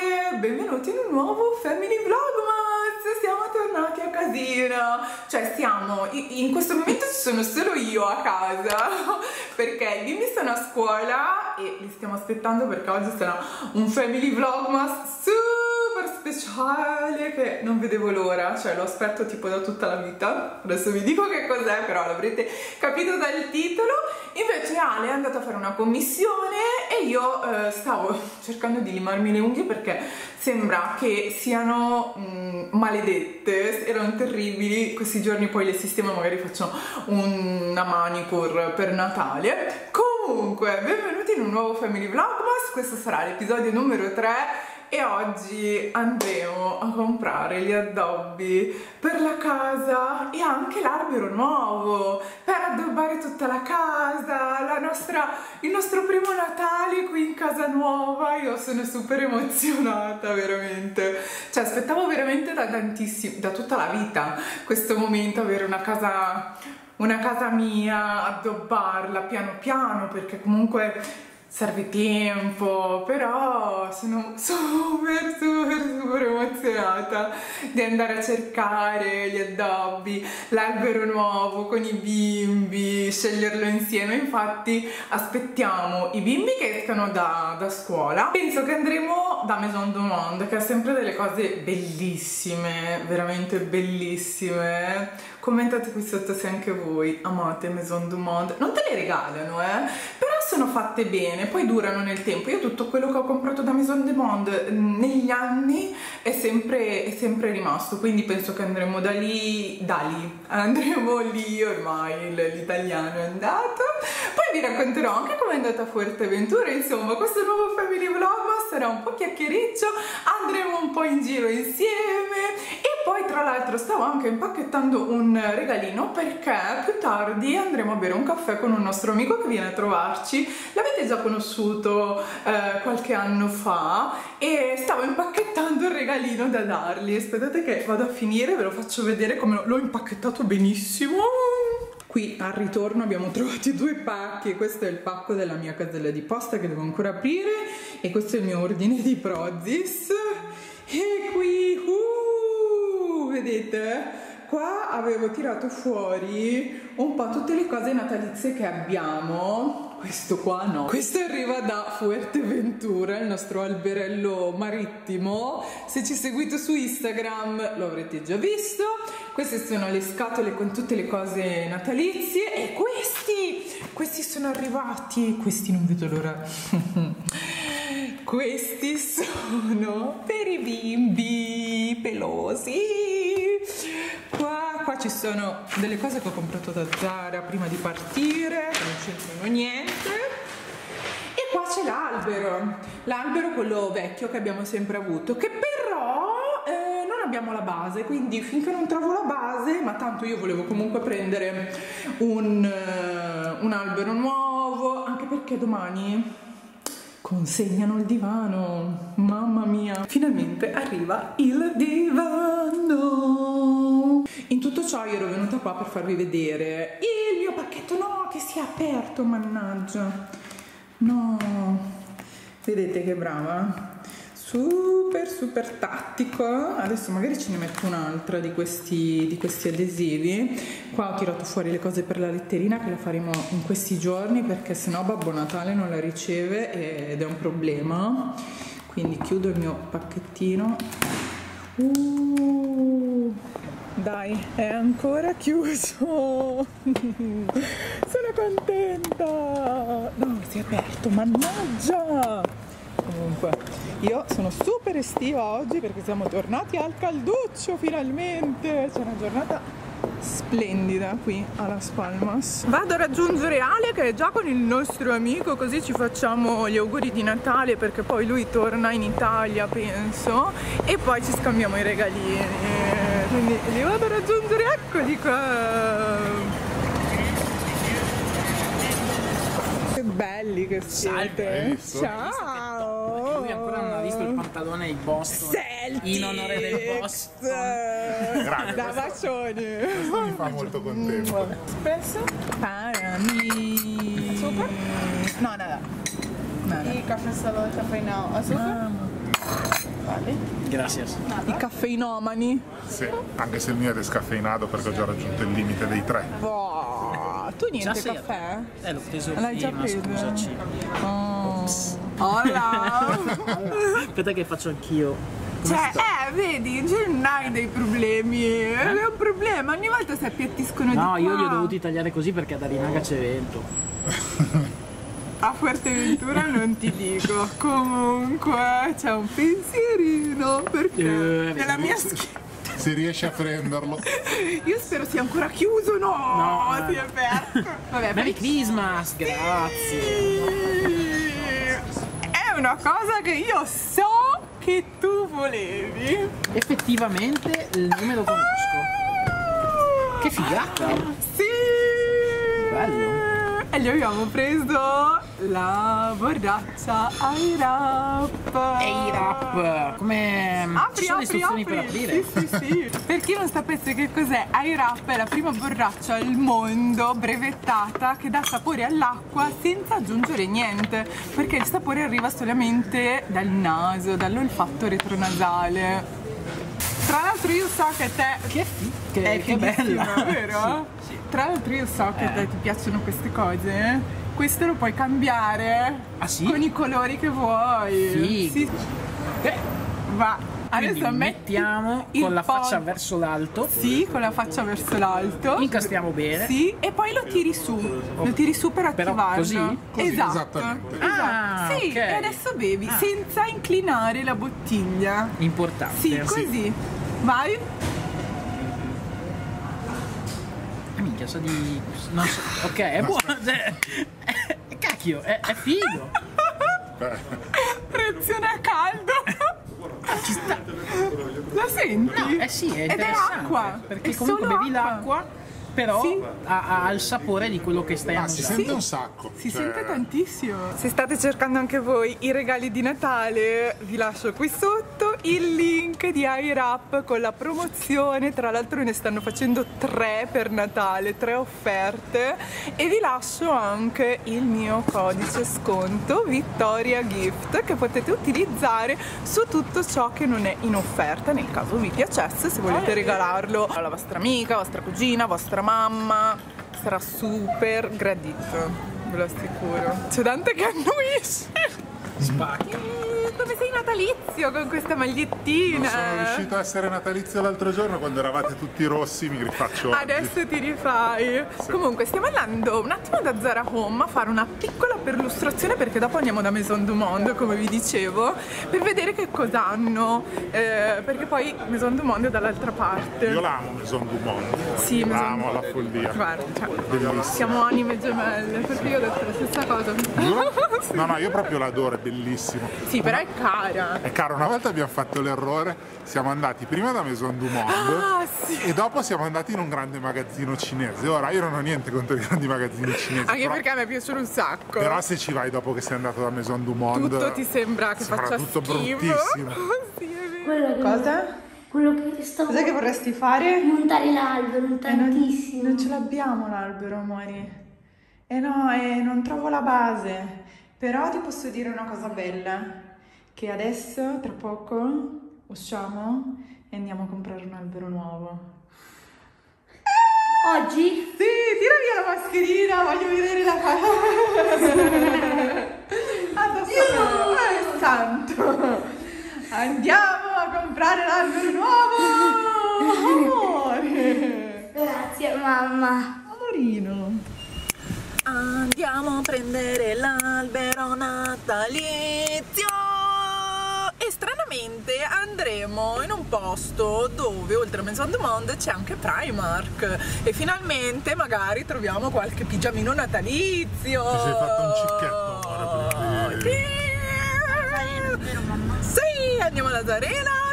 e benvenuti in un nuovo Family Vlogmas! Siamo tornati a casino! cioè siamo, in questo momento ci sono solo io a casa perché i bimbi sono a scuola e li stiamo aspettando perché oggi sarà un Family Vlogmas su speciale che non vedevo l'ora cioè lo aspetto tipo da tutta la vita. Adesso vi dico che cos'è però l'avrete capito dal titolo. Invece Ale è andata a fare una commissione e io eh, stavo cercando di limarmi le unghie perché sembra che siano mh, mm, maledette, erano terribili, questi giorni poi le sistemo magari faccio una manicure per Natale. Comunque, benvenuti in un nuovo Family Vlogmas, questo sarà l'episodio numero 3 e oggi andremo a comprare gli addobbi per la casa e anche l'albero nuovo per addobbare tutta la casa, la nostra, il nostro primo Natale qui in casa nuova, io sono super emozionata veramente, cioè aspettavo veramente da tantissimo, da tutta la vita questo momento, avere una casa una casa mia, addobbarla piano piano perché comunque serve tempo, però sono super super super emozionata di andare a cercare gli addobbi, l'albero nuovo con i bimbi, sceglierlo insieme, infatti aspettiamo i bimbi che escano da, da scuola, penso che andremo da Maison du Monde che ha sempre delle cose bellissime, veramente bellissime, commentate qui sotto se anche voi amate Maison du Monde, non te le regalano eh, però sono fatte bene, poi durano nel tempo. Io tutto quello che ho comprato da Maison de Monde mm, negli anni è sempre, è sempre rimasto, quindi penso che andremo da lì, da lì, andremo lì ormai, l'italiano è andato. Poi vi racconterò anche come è andata a Fuerteventura, insomma questo nuovo family vlog sarà un po' chiacchiericcio, andremo un po' in giro insieme e poi tra l'altro stavo anche impacchettando un regalino perché più tardi andremo a bere un caffè con un nostro amico che viene a trovarci l'avete già conosciuto eh, qualche anno fa e stavo impacchettando il regalino da dargli aspettate che vado a finire ve lo faccio vedere come l'ho impacchettato benissimo Qui al ritorno abbiamo trovato due pacchi, questo è il pacco della mia casella di posta che devo ancora aprire e questo è il mio ordine di Prozis. E qui, uh, vedete? Qua avevo tirato fuori un po' tutte le cose natalizie che abbiamo questo qua no. Questo arriva da Fuerteventura, il nostro alberello marittimo. Se ci seguite su Instagram lo avrete già visto. Queste sono le scatole con tutte le cose natalizie e questi, questi sono arrivati, questi non vedo l'ora. questi sono per i bimbi pelosi. Qua qua ci sono delle cose che ho comprato da Zara prima di partire, che non c'entrano niente. E qua c'è l'albero, l'albero quello vecchio che abbiamo sempre avuto, che però eh, non abbiamo la base, quindi finché non trovo la base, ma tanto io volevo comunque prendere un, uh, un albero nuovo, anche perché domani consegnano il divano, mamma mia, finalmente arriva il divano. In tutto ciò io ero venuta qua per farvi vedere il mio pacchetto, no, che si è aperto, mannaggia. No, vedete che brava? Super, super tattico. Adesso magari ce ne metto un'altra di questi, di questi adesivi. Qua ho tirato fuori le cose per la letterina che la faremo in questi giorni perché sennò Babbo Natale non la riceve ed è un problema. Quindi chiudo il mio pacchettino. Uh, dai, è ancora chiuso. Sono contenta. No, si è aperto, mannaggia. Comunque, io sono super estiva oggi perché siamo tornati al calduccio finalmente. C'è una giornata splendida qui a Las Palmas. Vado a raggiungere Ale che è già con il nostro amico così ci facciamo gli auguri di Natale perché poi lui torna in Italia penso e poi ci scambiamo i regalini quindi li vado a raggiungere eccoli qua. Che belli che siete. ciao. Lui ancora non ha visto il pantalone di Boston. Celtics. in onore del Boston. Grazie, da bacioni. Questo mi fa molto contento. Espresso parami. Super? no nada nada y café solo café no. Azúcar Vale. Grazie. I caffeinomani. Sì, anche se il mio è descaffeinato perché ho già raggiunto il limite dei tre. Wow, tu niente Già caffè? Eh, l'ho preso L'hai già prima, preso? scusaci. Oh. Hola! Aspetta che faccio anch'io. Come Cioè, sto? eh, vedi, cioè, non hai dei problemi. È un problema, ogni volta si appiattiscono di No, io li ho dovuti tagliare così perché ad Arinaga c'è vento. A Fuerteventura non ti dico. Comunque c'è un pensierino perché Eh, nella mia schiena. Se riesci a prenderlo. Io spero sia ancora chiuso. No, No, si è aperto. Vabbè, Merry poi- Christmas, grazie. È una cosa che io so che tu volevi. Effettivamente il nome lo conosco. Che figata! Sì! Bello. E gli abbiamo preso la borraccia Airap. Ehi rap! Come Apri, ci sono apri, apri. per aprire? Sì, sì, sì. per chi non sapesse che cos'è, Airap è la prima borraccia al mondo brevettata che dà sapore all'acqua senza aggiungere niente, perché il sapore arriva solamente dal naso, dall'olfatto retronasale. Tra l'altro io so che te Che, che, è che bella! vero? Sì, sì. Tra l'altro io so che a te Eh. ti piacciono queste cose. Questo lo puoi cambiare Ah, sì? con i colori che vuoi. Figo. Sì. Eh, Va. Adesso metti mettiamo il con la faccia pod- verso l'alto, Sì, con la faccia verso l'alto. incastriamo bene. Sì, e poi lo tiri su. Lo tiri su per Però attivarlo. così? Così, esatto. esattamente. Esatto. Ah, sì, ok. e adesso bevi Ah. senza inclinare la bottiglia. Importante. Sì, così. Vai. Eh, minchia, sa di. Non so. Ok, è buono. Eh, cacchio, è, è figo. Beh, Reazione a caldo. Ci sta. La senti? No, eh sì, è Ed è acqua. Perché È comunque bevi acqua. l'acqua, però Sì. ha, ha il sapore di quello che stai ah, si annusando. sente un sacco. Si Cioè, sente tantissimo. Se state cercando anche voi i regali di Natale, vi lascio qui sotto il link di iRap con la promozione. Tra l'altro ne stanno facendo tre per Natale, tre offerte. E vi lascio anche il mio codice sconto Vittoria Gift che potete utilizzare su tutto ciò che non è in offerta nel caso vi piacesse, se volete regalarlo alla vostra amica, vostra cugina, vostra mamma sarà super gradito, ve lo assicuro. C'è Dante che annuisce. Spacchi. Come sei natalizio con questa magliettina? Non sono riuscito a essere natalizio l'altro giorno quando eravate tutti rossi, mi rifaccio oggi. Adesso ti rifai. Comunque stiamo andando un attimo da Zara Home a fare una piccola perlustrazione perché dopo andiamo da Maison du Monde, come vi dicevo, per vedere che cosa hanno. eh, perché poi Maison du Monde è dall'altra parte. Io l'amo Maison du Monde. Sì, Maison L'amo alla follia. Guarda, cioè, siamo anime gemelle, perché io ho detto la stessa cosa. No, no, io proprio l'adoro, è bellissimo. Sì, però è cara. È caro, una volta abbiamo fatto l'errore, siamo andati prima da Maison du Monde Ah, sì. e dopo siamo andati in un grande magazzino cinese. Ora io non ho niente contro i grandi magazzini cinesi, Anche però, perché a me piace un sacco. però se ci vai dopo che sei andato da Maison du Monde tutto ti sembra che sembra faccia tutto schifo. bruttissimo. sì, è vero. Quello che, Cosa? quello che stavo Cos'è che vorresti fare? montare l'albero tantissimo. Non ce l'abbiamo l'albero, amori. Eh no, eh, non trovo la base. Però ti posso dire una cosa bella. Che adesso, tra poco, usciamo e andiamo a comprare un albero nuovo. Oggi Sì, tira via la mascherina, voglio vedere la faccia. Adesso è santo. Andiamo a comprare l'albero nuovo. Amore. grazie mamma. Amorino. Andiamo a prendere l'albero natalizio. E andremo in un posto dove oltre a Maison du Monde c'è anche Primark e finalmente magari troviamo qualche pigiamino natalizio. Ti sei fatto un cicchetto, per Sì. Andiamo alla Zarenas.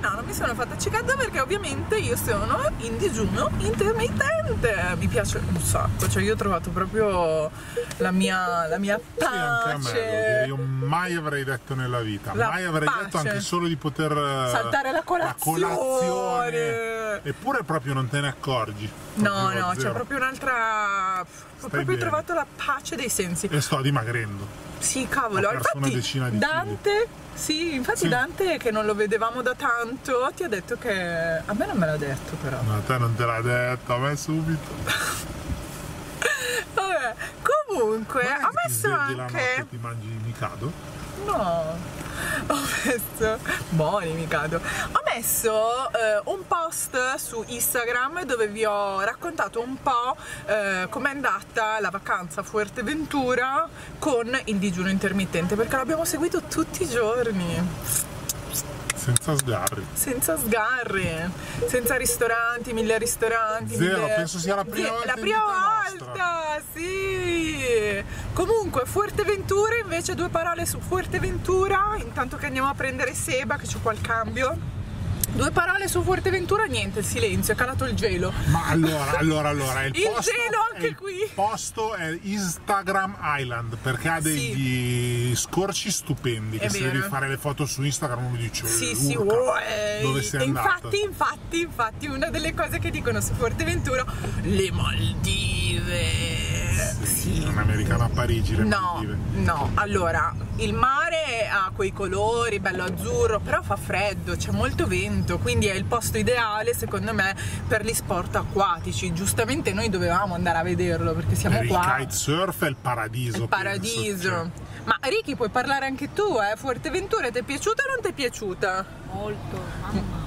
No, non mi sono fatta ciccata perché ovviamente io sono in digiuno intermittente. Mi piace un sacco, cioè io ho trovato proprio la mia, la mia Sì, anche a me, pace. io mai avrei detto nella vita, La mai avrei pace. detto anche solo di poter eh, Saltare la colazione. colazione. Eppure proprio non te ne accorgi. No, no, c'è proprio un'altra... Ho proprio bene. trovato la pace dei sensi. E sto dimagrendo. Sì, cavolo, infatti decina di Dante, sì, infatti Sì. Dante che non lo vedevamo da tanto, ti ha detto che a me non me l'ha detto però. No, a te non te l'ha detto, a me subito. Vabbè, comunque ha messo anche ti mangi Mikado? No, ho messo. Buoni, mi cado. Ho messo eh, un post su Instagram dove vi ho raccontato un po' eh, com'è andata la vacanza a Fuerteventura con il digiuno intermittente perché l'abbiamo seguito tutti i giorni. Senza sgarri. Senza sgarri, senza ristoranti, mille ristoranti. Zero, mille- penso sia la prima volta La prima volta, sì. Comunque, Fuerteventura, invece due parole su Fuerteventura, intanto che andiamo a prendere Seba, che c'è qua il cambio. Due parole su Fuerteventura, niente, il silenzio, è calato il gelo. Ma allora, allora, allora, il, Il posto gelo anche è il qui. posto è Instagram Island perché ha degli scorci stupendi. È Che se vero. devi fare le foto su Instagram uno dice Sì, "Eh, sì, urca, uè. dove sei andato? Infatti, infatti, infatti, una delle cose che dicono su Fuerteventura, le Maldive. Sì. Un americano a Parigi, le No, Maldive. no, allora il mare ha quei colori, bello azzurro, però fa freddo, c'è molto vento, quindi è il posto ideale secondo me per gli sport acquatici. Giustamente noi dovevamo andare a vederlo perché siamo il qua. kitesurf è il paradiso. Il penso, paradiso. cioè. Ma Ricky puoi parlare anche tu, eh? Fuerteventura ti è piaciuta o non ti è piaciuta? Molto, mamma.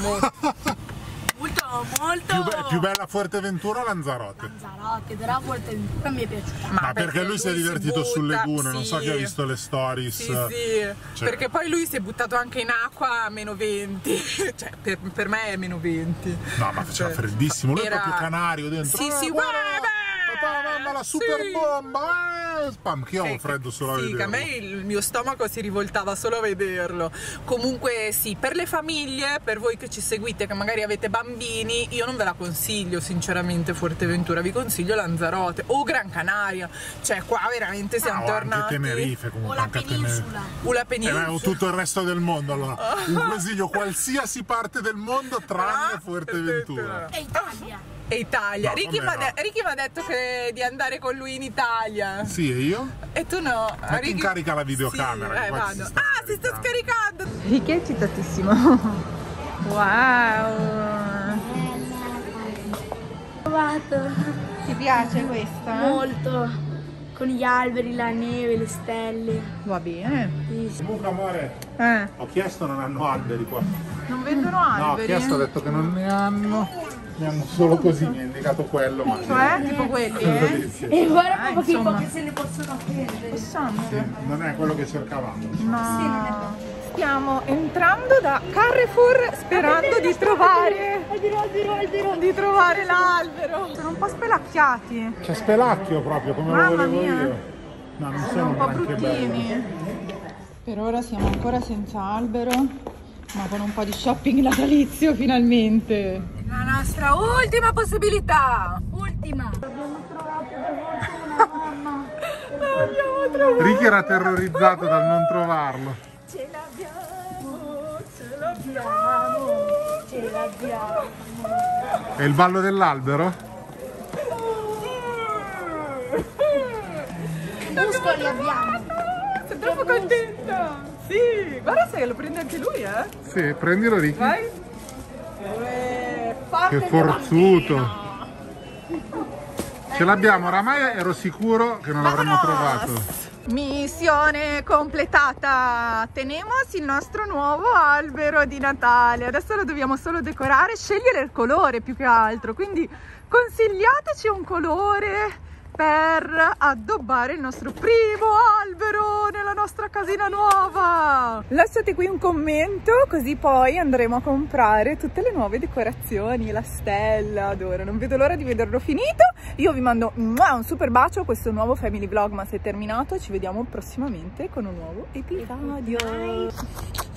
Molto, molto. più, be- più bella Fuerteventura o Lanzarote? Lanzarote, però a volte mi è piaciuta. Ma, perché, lui si è divertito butta, sulle dune, non so sì. chi ha visto le stories. Sì, sì, Cioè- perché poi lui si è buttato anche in acqua a meno 20, cioè per, per me è meno 20. No, ma faceva Cioè, freddissimo, lui era- è proprio canario dentro. Sì, Eh, sì, guarda, guarda! Papà, mamma, la super Sì. bomba! eh, Spam, che ho Sì, freddo solo a Sì, che a vederlo. me il mio stomaco si rivoltava solo a vederlo. Comunque sì, per le famiglie, per voi che ci seguite, che magari avete bambini, io non ve la consiglio sinceramente Fuerteventura, vi consiglio Lanzarote o Gran Canaria. Cioè qua veramente Ah, siamo o anche tornati. Tenerife O comunque. la anche a Tenerife. penisola. O la Eh, penisola. ma o tutto il resto del mondo allora. Un consiglio, qualsiasi parte del mondo tranne Ah, Fuerteventura. E Italia. E Italia. No, Ricky mi ha no? de- Ricky mi ha detto che di andare con lui in Italia. Sì, e io? E tu no. Metti in carica la videocamera, Sì, eh, si vado. sta ah, si sta scaricando. Ricky è eccitatissimo. wow. Provato Ti piace questa? molto. Con gli alberi, la neve, le stelle. Va bene. Sì. Comunque amore, Eh, ho chiesto non hanno alberi qua. non vendono No, ho alberi? chiesto, ho detto che non ne hanno. Ne hanno solo così, mi ha indicato quello, ma. Cioè, tipo quelli, eh? Sì, E guarda Ah, proprio che pochi se ne possono prendere. Interessante. Non è quello che cercavamo. No. Stiamo entrando da Carrefour sperando di trovare Albero, albero, albero. di trovare l'albero. Sono un po' spelacchiati. C'è spelacchio proprio, come Mamma lo volevo mia. io. No, non Sono sono un po' bruttini. Per ora siamo ancora senza albero, ma con un po' di shopping natalizio finalmente. Nostra ultima possibilità. Ultima. Abbiamo trovato per fortuna, mamma. Abbiamo trovato. Ricky era terrorizzato dal non trovarlo. Ce l'abbiamo, ce l'abbiamo, ce l'abbiamo. È il ballo dell'albero? Muscoli abbiamo. Sono troppo contenta. Sì, guarda se lo prende anche lui, eh. Sì, prendilo Ricky. Vai. Che forzuto. Ce l'abbiamo, oramai ero sicuro che non l'avremmo trovato. Missione completata! Tenemos il nostro nuovo albero di Natale. Adesso lo dobbiamo solo decorare, scegliere il colore più che altro. Quindi consigliateci un colore per addobbare il nostro primo albero nella nostra casina nuova. Lasciate qui un commento così poi andremo a comprare tutte le nuove decorazioni, la stella, adoro, non vedo l'ora di vederlo finito. Io vi mando un super bacio, questo nuovo Family Vlogmas è terminato, ci vediamo prossimamente con un nuovo episodio.